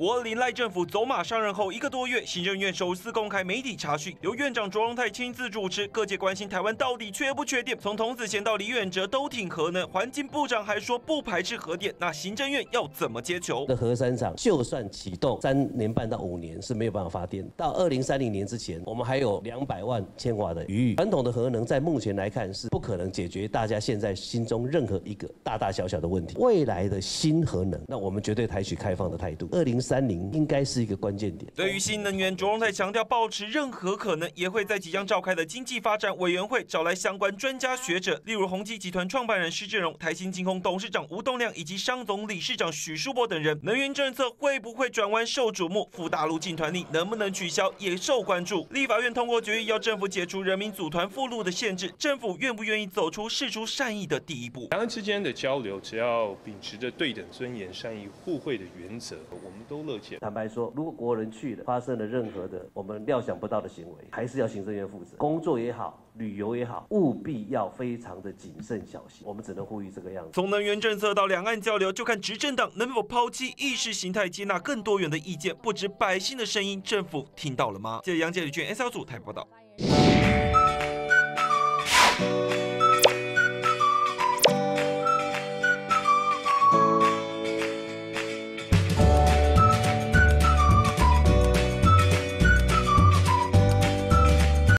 国林赖政府走马上任后一个多月，行政院首次公开媒体查询，由院长卓荣泰亲自主持。各界关心台湾到底缺不缺电？从童子贤到李远哲都挺核能，环境部长还说不排斥核电。那行政院要怎么接球？那核三厂就算启动三年半到五年是没有办法发电，到二零三零年之前，我们还有两百万千瓦的余裕。传统的核能在目前来看是不可能解决大家现在心中任何一个大大小小的问题。未来的新核能，那我们绝对采取开放的态度。二零三零应该是一个关键点。对于新能源，卓荣泰强调，保持任何可能，也会在即将召开的经济发展委员会找来相关专家学者，例如宏基集团创办人施志荣、台新金控董事长吴栋亮以及商总理事长许书波等人。能源政策会不会转弯受瞩目？赴大陆进团令能不能取消也受关注。立法院通过决议，要政府解除人民组团附录的限制，政府愿不愿意走出事出善意的第一步？两岸之间的交流，只要秉持着对等、尊严、善意、互惠的原则，我们都坦白说，如果国人去了，发生了任何的我们料想不到的行为，还是要行政院负责。工作也好，旅游也好，务必要非常的谨慎小心。我们只能呼吁这个样子。从能源政策到两岸交流，就看执政党能否抛弃意识形态，接纳更多元的意见。不止百姓的声音，政府听到了吗？记者杨杰、李俊 S 小组台报道。